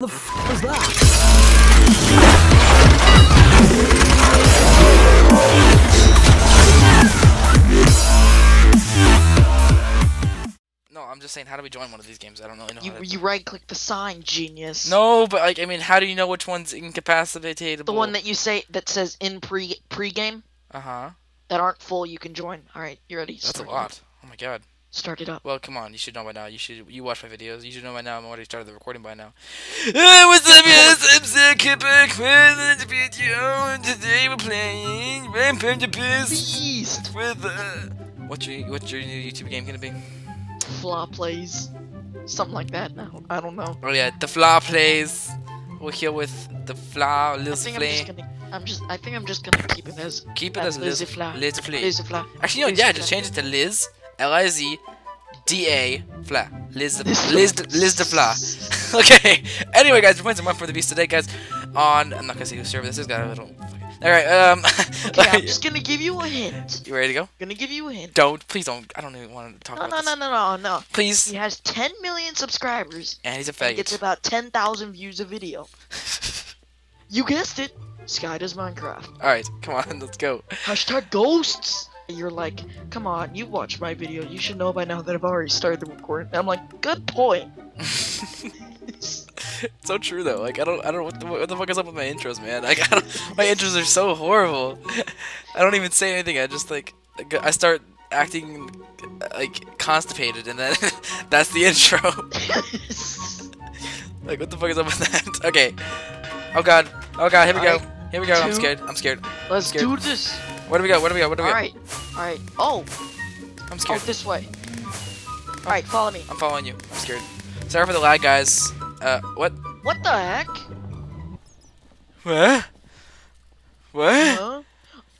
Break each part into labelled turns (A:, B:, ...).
A: The f was that?
B: No, I'm just saying, how do we join one of these games? I don't really know.
C: You you right click the sign, genius.
B: No, but like, I mean, how do you know which one's incapacitated?
C: The one that you say that says in pre pre-game
B: Uh huh.
C: that aren't full, you can join. All right, you ready?
B: That's a
C: Start it
B: lot. Oh my god.
C: Start it up.
B: Well, come on. You should know by now. You should. You watch my videos. You should know by now. I'm already started the recording by now. Hey, what's up, guys? I'm Zach back with the video, and today we're playing Rampage Abyss
C: Beast.
B: with uh, what's your what's your new YouTube game gonna be?
C: Flaw plays. Something like that. Now I don't know.
B: Oh yeah, the Flaw plays. We're here with the Flaw, Liz
C: think I'm just
B: Flay.
C: I'm just. I think I'm just gonna keep it as.
B: Keep it
C: as
B: Liz,
C: Lizzie Fla.
B: Liz.
C: Liz Fla.
B: Actually, no,
C: Liz
B: yeah, just change it to Liz, L I Z, D A, Fla. Liz,
C: Liz-
B: Liz, Liz the Fla. okay. Anyway, guys, we're playing some Run for the Beast today, guys. On I'm not gonna say whose server this is. Got a little. All right. Um.
C: Okay, I'm just gonna give you a hint.
B: you ready to go?
C: Gonna give you a hint.
B: Don't. Please don't. I don't even want to talk
C: No,
B: about
C: no,
B: this.
C: no, no, no, no.
B: Please.
C: He has 10 million subscribers
B: And he's a
C: gets
B: faggot.
C: about 10,000 views a video. You guessed it. Sky does Minecraft.
B: All right. Come on. Let's go.
C: Hashtag ghosts. You're like, come on, you watch my video. You should know by now that I've already started the recording. I'm like, good point.
B: so true though. Like I don't, I don't know what the, what the fuck is up with my intros, man. Like I don't, my intros are so horrible. I don't even say anything. I just like, I start acting like constipated, and then that's the intro. like what the fuck is up with that? Okay. Oh god. Oh god. Here we go. Here we go. I'm scared. I'm scared.
C: Let's
B: Scared.
C: do this.
B: What do we got? What do we got? What do we got?
C: Alright. Alright. Oh,
B: I'm
C: oh,
B: scared.
C: this way. Alright, follow me.
B: I'm following you. I'm scared. Sorry for the lag, guys. Uh, what?
C: What the heck?
B: What? What?
C: Huh?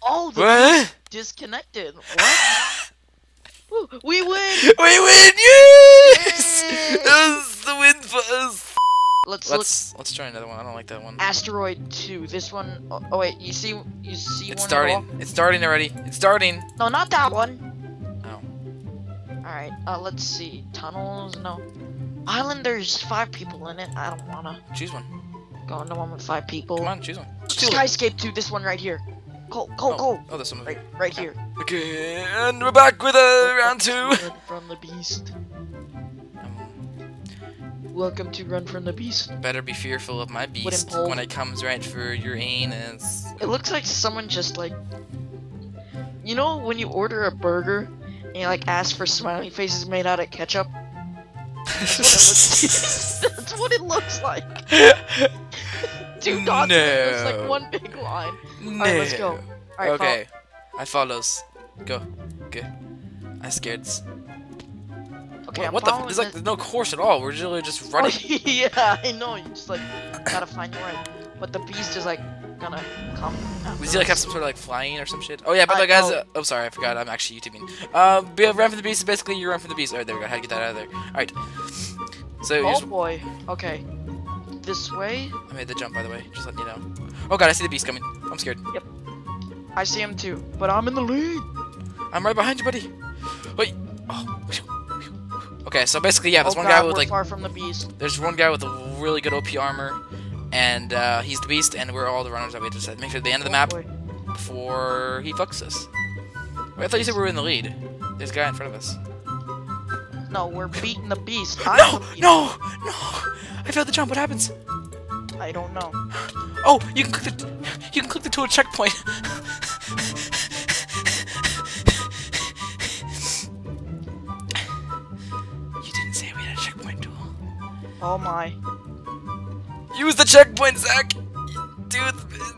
C: Oh, the
B: What?
C: disconnected. What? We win!
B: We win! Yes!
C: Yay!
B: That's the win for us.
C: Let's.
B: Let's let's try another one. I don't like that one.
C: Asteroid 2. This one. Oh, oh wait, you see you see
B: It's
C: one
B: starting. It's starting already. It's starting.
C: No, not that one.
B: Oh.
C: Alright, uh, let's see. Tunnels, no. Island, there's five people in it. I don't wanna
B: Choose one.
C: go into one with five people.
B: Come on, choose one.
C: Skyscape 2, this one right here. Go, go,
B: Oh,
C: go!
B: oh, there's one.
C: Right, right here.
B: Okay, and we're back with uh, round two.
C: From the beast. Welcome to Run from the Beast.
B: better be fearful of my beast when it comes right for your anus.
C: It looks like someone just like. You know when you order a burger and you like ask for smiley faces made out of ketchup? That's what it looks like. Two dots. It's like
B: No.
C: one big line.
B: no.
C: Alright, let's go. Alright,
B: okay, I follows. Go. Good. I scared.
C: Okay,
B: what what the? There's like there's no course at all. We're literally just
C: Oh,
B: running.
C: yeah, I know. You just like gotta find your way. But the beast is like gonna come.
B: Does he like have some sort of like flying or some shit? Oh yeah, by the way, guys.
C: oh.
B: Uh, oh, sorry, I forgot. I'm actually YouTubing. Uh, be- run for the beast is basically you run for the beast. Alright, there we go. How to get that out of there? All right. So
C: Oh boy. Okay. This way.
B: I made the jump by the way. Just letting you know. Oh god, I see the beast coming. I'm scared. Yep.
C: I see him too, but I'm in the lead.
B: I'm right behind you, buddy. Wait. Oh. Okay, so basically, yeah, there's
C: oh
B: one
C: God,
B: guy with like,
C: far from the beast.
B: there's one guy with a really good OP armor, and uh, he's the beast, and we're all the runners that we just to make sure the end of the map before he fucks us. Wait, I thought you said we were in the lead. There's a guy in front of us.
C: No, we're beating the beast.
B: No,
C: the beast.
B: no, no! I failed the jump. What happens?
C: I don't know.
B: Oh, you can click the, you can click the to a checkpoint.
C: Oh my.
B: Use the checkpoint, Zach. Dude,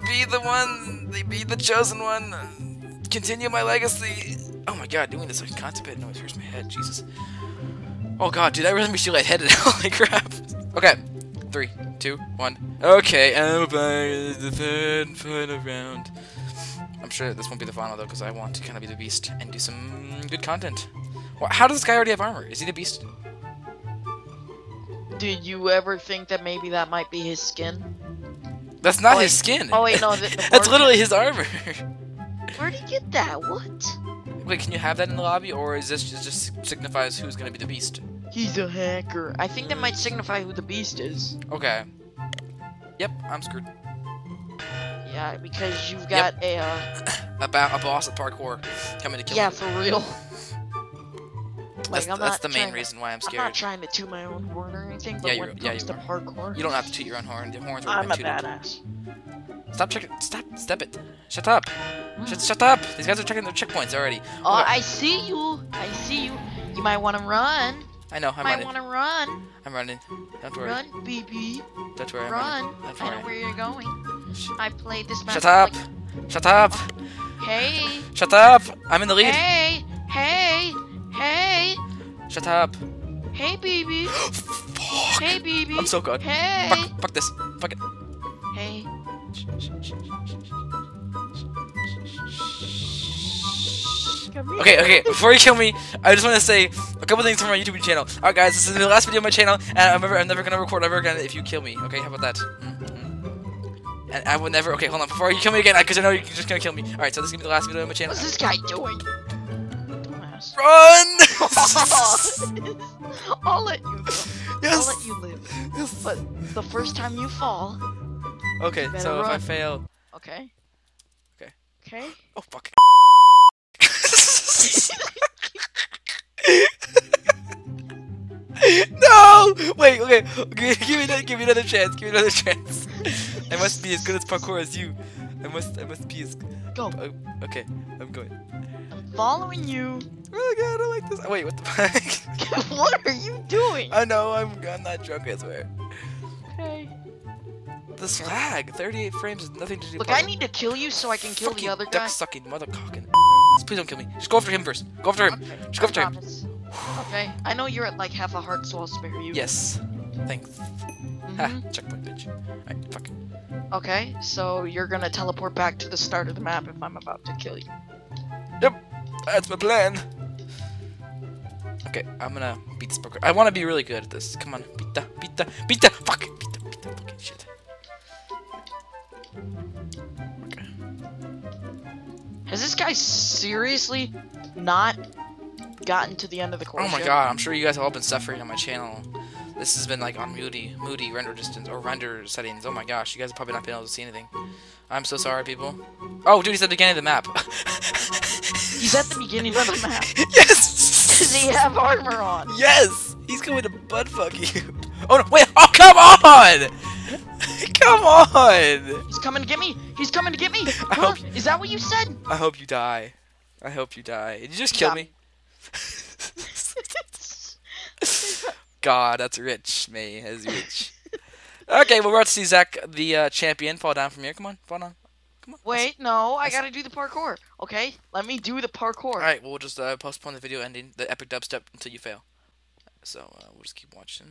B: be the one. Be the chosen one. Continue my legacy. Oh my god, doing this like constipate noise hurts my head. Jesus. Oh god, dude, that really makes you lightheaded. Holy crap. Okay, three, two, one. Okay, back to the third and final round. I'm sure this won't be the final though, because I want to kind of be the beast and do some good content. How does this guy already have armor? Is he the beast?
C: Did you ever think that maybe that might be his skin?
B: That's not
C: Oh,
B: his skin.
C: Oh wait, no. The, the
B: That's literally his armor.
C: Where'd he get that? What?
B: Wait, can you have that in the lobby, or is this just, just signifies who's gonna be the beast?
C: He's a hacker. I think that might signify who the beast is.
B: Okay. Yep, I'm screwed.
C: Yeah, because you've got a uh,
B: About a boss at parkour coming to kill you.
C: yeah
B: me.
C: for real.
B: That's,
C: Like,
B: that's
C: not
B: the main reason why I'm scared.
C: I'm not trying to toot my own horn or anything, but
B: Yeah,
C: when it
B: yeah,
C: comes
B: you
C: to
B: are.
C: parkour,
B: You don't have to toot your own horn. The horns are
C: I'm a badass.
B: Stop checking. Stop. Step it. Shut up. Hmm. Shut, shut up. These guys are checking their checkpoints already.
C: Oh,
B: Okay.
C: I see you. I see you. You might want to run.
B: I know. I'm
C: might
B: running.
C: want to run.
B: I'm running. Don't worry.
C: Run, BB.
B: Don't worry. I'm
C: Run.
B: running. Don't
C: I know where you're going.
B: Sh-
C: I played this map.
B: Shut up.
C: like-
B: Shut up.
C: Hey.
B: Shut up. I'm in the lead.
C: Hey.
B: Shut up.
C: Hey, baby.
B: Fuck.
C: Hey, baby.
B: I'm so good.
C: Hey.
B: Fuck. Fuck this. Fuck it.
C: Hey.
B: Okay, okay, before you kill me, I just want to say a couple things from my YouTube channel. Alright guys, this is the last video on my channel, and I'm never, I'm never gonna record ever again if you kill me, okay? How about that? Mm-hmm. And I will never, okay, hold on, before you kill me again, because I know you're just gonna kill me. Alright, so this is gonna be the last video on my channel.
C: What's this guy doing?
B: Run!
C: I'll let you go. I'll let you live.
B: yes!
C: But the first time you fall,
B: Okay,
C: better
B: so if I fail...
C: okay?
B: Okay.
C: Okay?
B: Oh, fuck. no! Wait, okay. okay. Give me another, give me another chance. Give me another chance. I must be as good at parkour as you. I must, I must be as.
C: Go.
B: Uh, okay, I'm going.
C: Following you.
B: Oh god, I don't like this. Wait, what the fuck?
C: what are you doing?
B: I know, I'm, I'm not drunk. I swear.
C: Okay.
B: This lag, 38 frames is nothing to do.
C: Look, I need to kill you so I can kill the other
B: duck
C: guy.
B: sucking mother cocking. Please don't kill me. Just go after him first. Go after him.
C: Okay,
B: Just go
C: I
B: after him.
C: Okay, I know you're at like half a heart, so I'll spare you.
B: Yes. Thanks.
C: Mhm.
B: Ha, checkpoint, bitch. Alright, fuck.
C: Okay, so you're gonna teleport back to the start of the map if I'm about to kill you.
B: That's my plan. Okay, I'm gonna beat this parkour. I want to be really good at this. Come on, beat the, beat the, beat the, fuck, beat the, beat the fucking shit. Okay.
C: Has this guy seriously not gotten to the end of the course
B: Oh my
C: yet?
B: god, I'm sure you guys have all been suffering on my channel. This has been like on moody, moody render distance or render settings. Oh my gosh, you guys have probably not been able to see anything. I'm so sorry, people. Oh, dude, he's at the beginning of the map.
C: He's at the beginning of the map.
B: yes.
C: Does he have armor on?
B: Yes! He's going to butt fuck you. Oh no, wait! Oh, come on! come on!
C: He's coming to get me. He's coming to get me.
B: I
C: Huh?
B: hope-
C: Is that what you said?
B: I hope you die. I hope you die. Did you just kill
C: Yeah.
B: me? God, that's rich. Me is rich. okay, well, we're about to see Zach, the uh, champion, fall down from here. Come on, fall down. Come on.
C: Wait, no, I gotta do the parkour. Okay, let me do the parkour.
B: Alright, well, we'll just uh, postpone the video ending, the epic dubstep, until you fail. So, uh, we'll just keep watching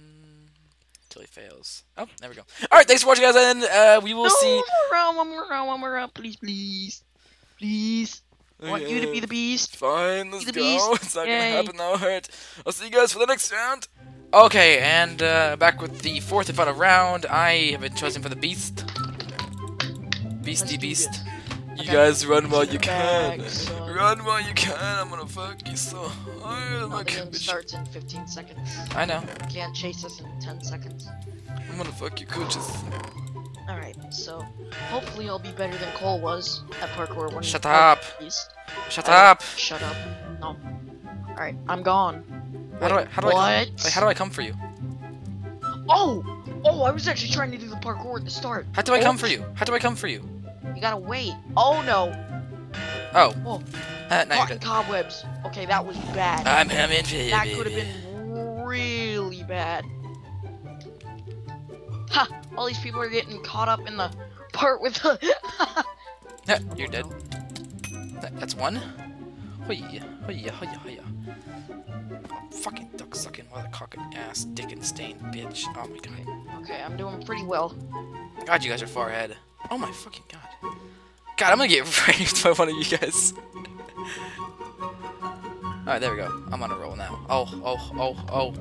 B: until he fails. Oh, there we go. Alright, thanks for watching, guys, and uh, we will
C: no,
B: see.
C: one more round, one more round, one more round, please, please, please. I want you to be the beast.
B: Fine, let's
C: the
B: go.
C: beast.
B: It's not
C: Yay.
B: gonna happen now, hurt. I'll see you guys for the next round. Okay, and uh, back with the fourth and final round. I have been chosen for the beast. Beastie beast. You
C: Okay.
B: guys run while you can. Run while you can. I'm gonna fuck you so hard.
C: The game starts in 15 seconds.
B: I know.
C: You can't chase us in 10 seconds.
B: I'm gonna fuck you cooches.
C: Alright, so hopefully I'll be better than Cole was at parkour when
B: Shut up.
C: please.
B: Shut up.
C: Shut up. No. Alright, I'm gone.
B: How do I? How do I? Come,
C: what?
B: how do I come for you?
C: Oh! Oh, I was actually trying to do the parkour at the start.
B: How do I
C: Oh.
B: come for you? How do I come for you?
C: You gotta wait. Oh no!
B: Oh.
C: Oh.
B: Uh,
C: Caught cobwebs. Okay, that was bad.
B: I'm, I'm in.
C: that could have been really bad. Ha! All these people are getting caught up in the part with the.
B: You're dead. That's one. Hoya, hoya, hoya, hoya. Fucking duck sucking mother cocking ass dick and stain bitch. Oh my god.
C: okay, I'm doing pretty well.
B: God, you guys are far ahead. Oh my fucking god. God, I'm gonna get raped by one of you guys. Alright, there we go. I'm on a roll now. Oh, oh, oh, oh.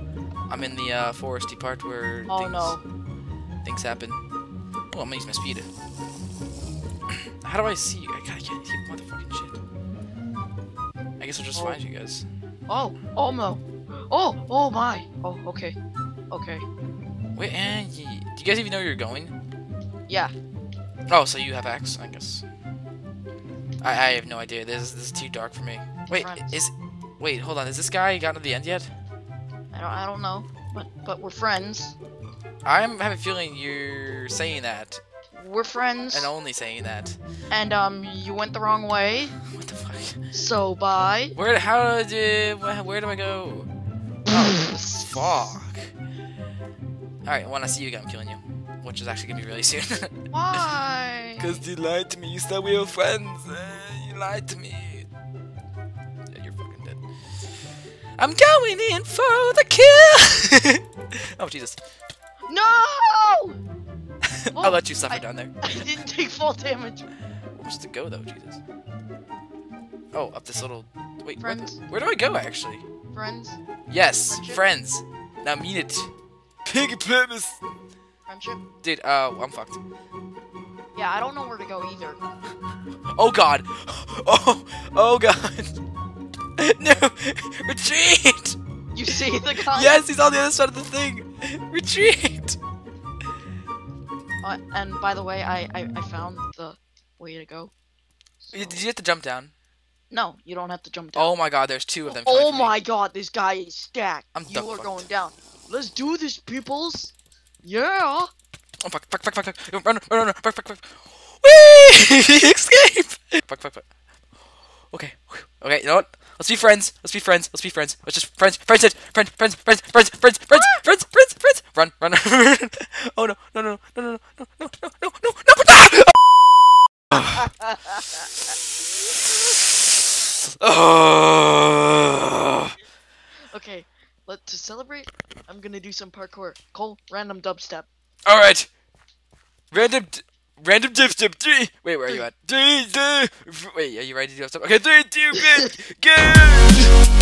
B: I'm in the uh, foresty part where
C: Oh
B: things,
C: no.
B: things happen. Oh, I'm gonna use my speed. How do I see you? I can't, I can't see. I guess I'll just
C: Oh.
B: find you guys.
C: Oh, oh no. Oh, oh my. Oh, okay. Okay.
B: Wait, and do you guys even know where you're going?
C: Yeah.
B: Oh, so you have X, I guess. I, I have no idea. This is, this is too dark for me. Wait,
C: Friends.
B: is wait, hold on. Is this guy gotten to the end yet?
C: I don't I don't know, but but we're friends.
B: I'm have a feeling you're saying that
C: We're friends.
B: and only saying that.
C: And um, you went the wrong way,
B: What the fuck?
C: So bye.
B: Where? How did? Where, do I go? Oh, fuck. All right, when I see you again, I'm killing you, which is actually gonna be really soon.
C: Why?
B: Cause you lied to me. You said we were friends. Uh, you lied to me. Yeah, you're fucking dead. I'm going in for the kill. oh Jesus!
C: No!
B: I'll let you suffer
C: I-
B: down there.
C: I didn't take full damage.
B: Where's to go though? Jesus. Oh, up this little. Wait, where, the-
C: Friends.
B: where do I go actually?
C: Friends,
B: Yes,
C: Friendship?
B: friends. Now mean it. Pig purpose.
C: friendship.
B: Dude, uh, I'm fucked.
C: Yeah, I don't know where to go either.
B: Oh god. Oh, oh god. No, retreat.
C: You see the guy?
B: Yes, he's on the other side of the thing. Retreat.
C: Uh, and by the way, I, I I found the way to go.
B: You- Did you have to jump down?
C: No, you don't have to jump down.
B: Oh my god, there's two of them.
C: Oh my god, this guy is stacked.
B: I'm
C: you are
B: fucked.
C: going down. Let's do this, peoples. Yeah.
B: Oh fuck, fuck, fuck, fuck, fuck. Run, run, run, fuck, fuck, fuck. Whee! Escape! Fuck, fuck, fuck. Okay, okay, you know what? Let's be friends. Let's be friends. Let's be friends. Let's just friends, friends, friends, friends, friends, friends, friends, friends, friends, friends, friends. Run, run. Oh no, no, no, no, no, no, no, no, no, no, no.
C: Okay, let to celebrate. I'm gonna do some parkour. Cole, random dubstep.
B: All right. Random, random dipstep. Three. Wait, where are you at? Three, two. Wait, are you ready to do stuff? Okay, three, two, good, good.